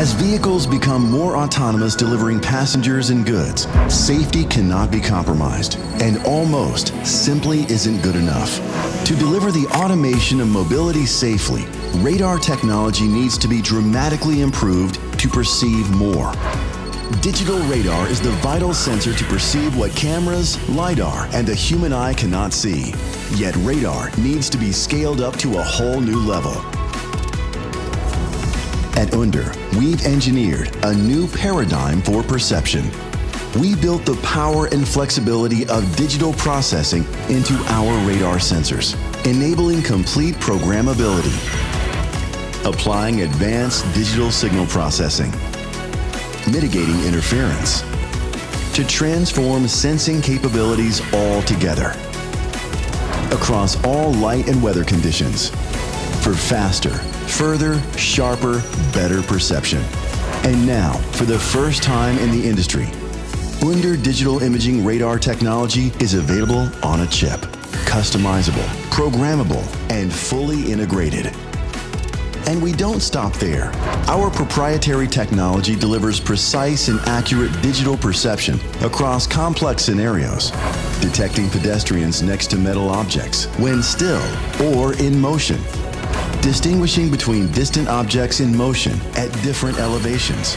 As vehicles become more autonomous delivering passengers and goods, safety cannot be compromised, and almost simply isn't good enough. To deliver the automation of mobility safely, radar technology needs to be dramatically improved to perceive more. Digital radar is the vital sensor to perceive what cameras, LiDAR, and the human eye cannot see. Yet radar needs to be scaled up to a whole new level. At Uhnder, we've engineered a new paradigm for perception. We built the power and flexibility of digital processing into our radar sensors, enabling complete programmability. Applying advanced digital signal processing, mitigating interference, to transform sensing capabilities altogether across all light and weather conditions for faster, further, sharper, better perception. And now, for the first time in the industry, Uhnder digital imaging radar technology is available on a chip, customizable, programmable, and fully integrated. And we don't stop there. Our proprietary technology delivers precise and accurate digital perception across complex scenarios, detecting pedestrians next to metal objects when still or in motion, distinguishing between distant objects in motion at different elevations,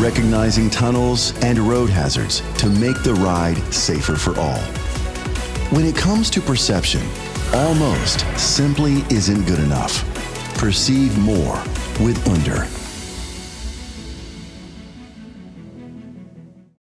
recognizing tunnels and road hazards to make the ride safer for all. When it comes to perception, almost simply isn't good enough. Perceive more with Uhnder.